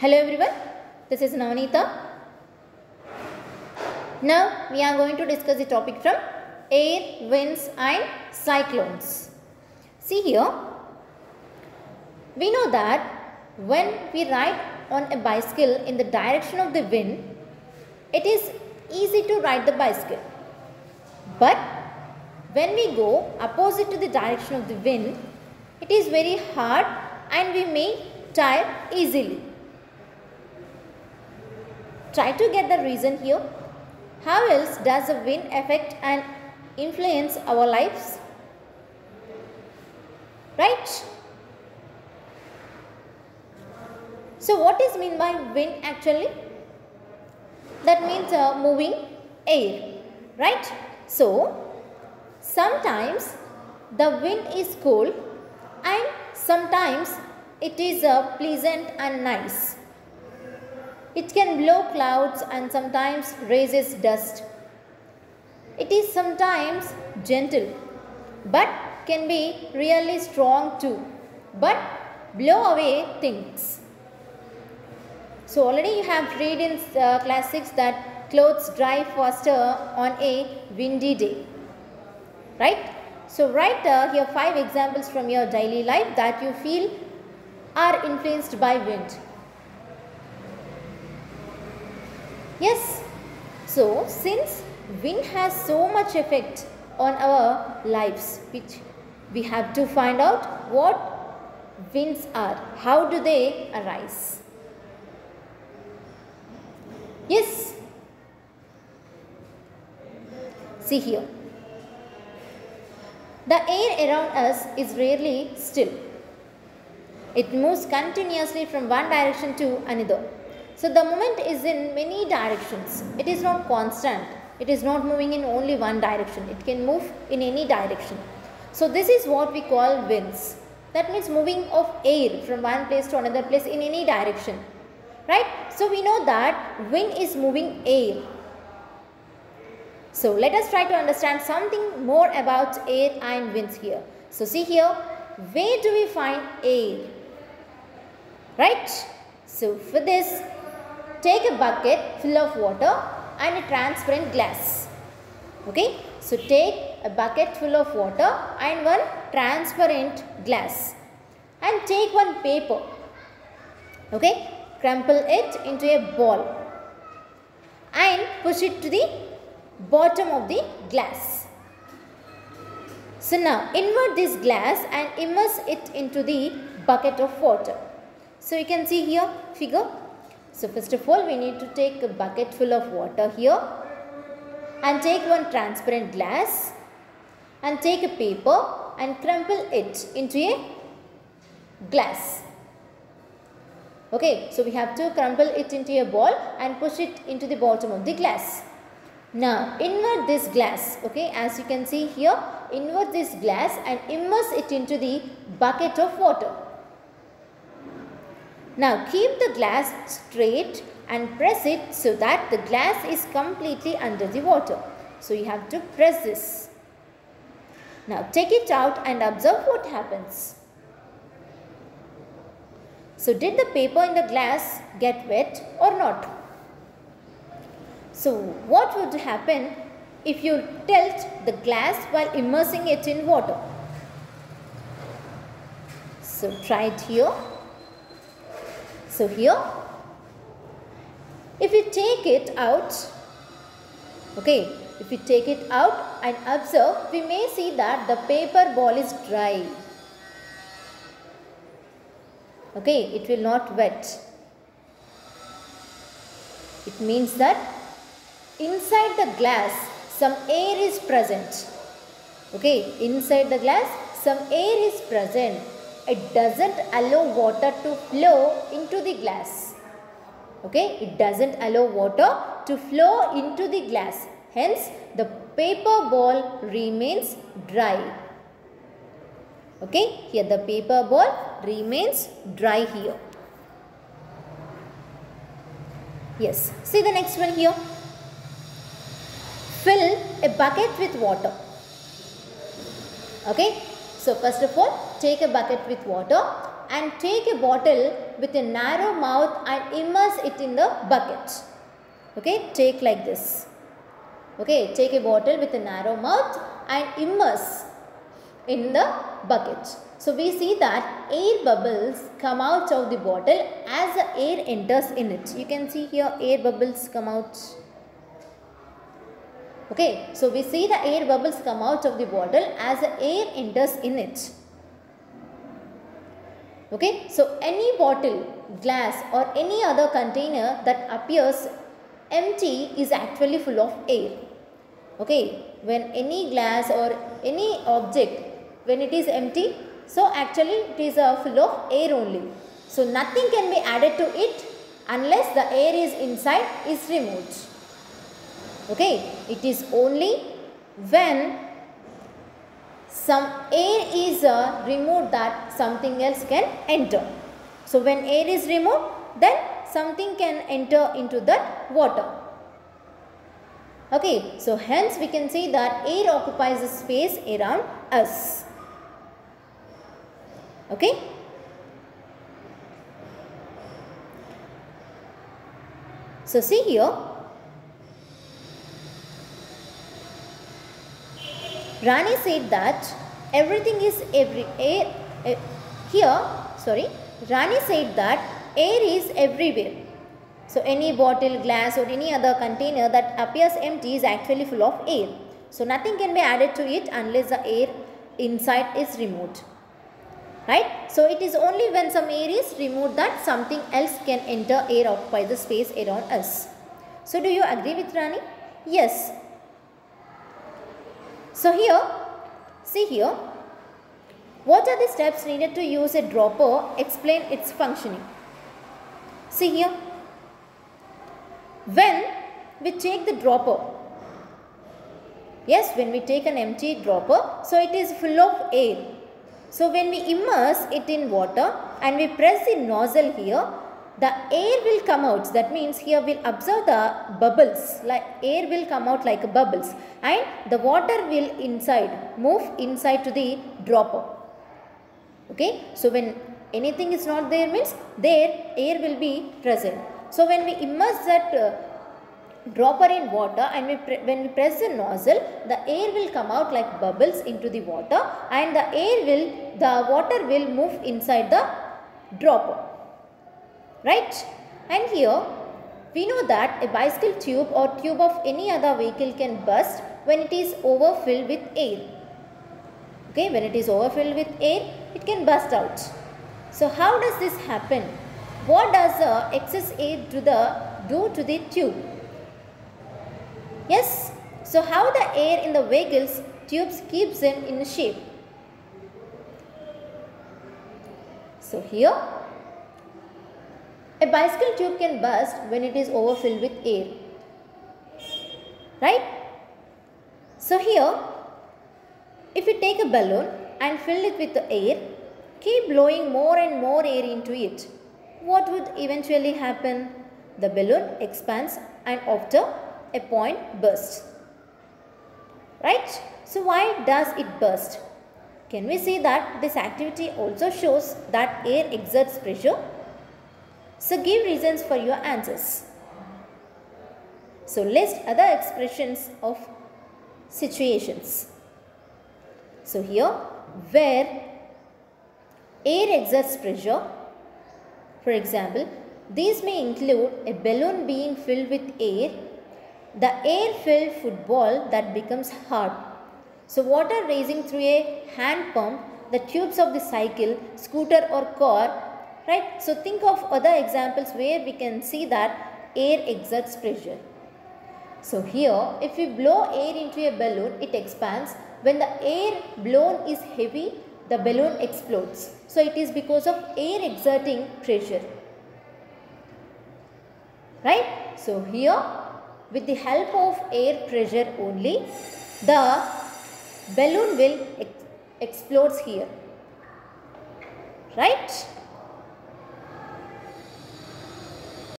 Hello everyone, this is Navanita. Now we are going to discuss the topic from air, winds and cyclones. See here, we know that when we ride on a bicycle in the direction of the wind, it is easy to ride the bicycle. But when we go opposite to the direction of the wind, it is very hard and we may tire easily. Try to get the reason here. How else does the wind affect and influence our lives? Right? So what is mean by wind actually? That means uh, moving air, right? So sometimes the wind is cool and sometimes it is uh, pleasant and nice. It can blow clouds and sometimes raises dust. It is sometimes gentle but can be really strong too but blow away things. So already you have read in uh, class 6 that clothes dry faster on a windy day. Right? So write uh, here 5 examples from your daily life that you feel are influenced by wind. Yes. So since wind has so much effect on our lives which we have to find out what winds are. How do they arise? Yes. See here. The air around us is rarely still. It moves continuously from one direction to another. So the moment is in many directions. It is not constant. It is not moving in only one direction. It can move in any direction. So this is what we call winds. That means moving of air from one place to another place in any direction. Right? So we know that wind is moving air. So let us try to understand something more about air and winds here. So see here, where do we find air? Right? So for this, take a bucket full of water and a transparent glass. Okay? So take a bucket full of water and one transparent glass. And take one paper. Okay? Crumple it into a ball. And push it to the bottom of the glass. So now invert this glass and immerse it into the bucket of water. So you can see here figure. So first of all we need to take a bucket full of water here and take one transparent glass and take a paper and crumple it into a glass. Okay, so we have to crumple it into a ball and push it into the bottom of the glass. Now invert this glass, okay, as you can see here, invert this glass and immerse it into the bucket of water. Now keep the glass straight and press it so that the glass is completely under the water. So you have to press this. Now take it out and observe what happens. So did the paper in the glass get wet or not? So what would happen if you tilt the glass while immersing it in water? So try it here. So here, if you take it out, okay, if you take it out and observe, we may see that the paper ball is dry. Okay, it will not wet. It means that inside the glass some air is present. Okay, inside the glass some air is present it doesn't allow water to flow into the glass. Okay, it doesn't allow water to flow into the glass. Hence, the paper ball remains dry. Okay, here the paper ball remains dry here. Yes, see the next one here. Fill a bucket with water. Okay, so first of all, take a bucket with water and take a bottle with a narrow mouth and immerse it in the bucket. Okay, take like this. Okay, take a bottle with a narrow mouth and immerse in the bucket. So we see that air bubbles come out of the bottle as the air enters in it. You can see here air bubbles come out. Okay, so we see the air bubbles come out of the bottle as the air enters in it. Okay, so any bottle, glass or any other container that appears empty is actually full of air. Okay, when any glass or any object when it is empty so actually it is uh, full of air only. So nothing can be added to it unless the air is inside is removed. Okay, it is only when some air is uh, removed that something else can enter. So when air is removed then something can enter into that water. Okay, so hence we can say that air occupies the space around us. Okay. So see here, Rani said that everything is every air. Here, sorry, Rani said that air is everywhere. So any bottle, glass or any other container that appears empty is actually full of air. So nothing can be added to it unless the air inside is removed right. So, it is only when some air is removed that something else can enter air occupy the space around us. So, do you agree with Rani? Yes. So, here, see here, what are the steps needed to use a dropper? Explain its functioning. See here, when we take the dropper, yes, when we take an empty dropper, so it is full of air so when we immerse it in water and we press the nozzle here, the air will come out. That means here we'll observe the bubbles, like air will come out like bubbles and the water will inside, move inside to the dropper. Okay. So when anything is not there means there air will be present. So when we immerse that uh, dropper in water and we when we press the nozzle the air will come out like bubbles into the water and the air will the water will move inside the dropper right? And here we know that a bicycle tube or tube of any other vehicle can burst when it is overfilled with air. Okay when it is overfilled with air it can burst out. So how does this happen? What does the excess air to the do to the tube? Yes. So how the air in the vehicle's tubes keeps them in shape? So here a bicycle tube can burst when it is overfilled with air. Right? So here if you take a balloon and fill it with the air, keep blowing more and more air into it. What would eventually happen? The balloon expands and after a point bursts. Right? So why does it burst? Can we say that this activity also shows that air exerts pressure? So give reasons for your answers. So list other expressions of situations. So here where air exerts pressure, for example, these may include a balloon being filled with air the air-filled football that becomes hard. So water racing through a hand pump, the tubes of the cycle, scooter or car, right? So think of other examples where we can see that air exerts pressure. So here, if we blow air into a balloon, it expands. When the air blown is heavy, the balloon explodes. So it is because of air exerting pressure. Right? So here with the help of air pressure only the balloon will ex explodes here right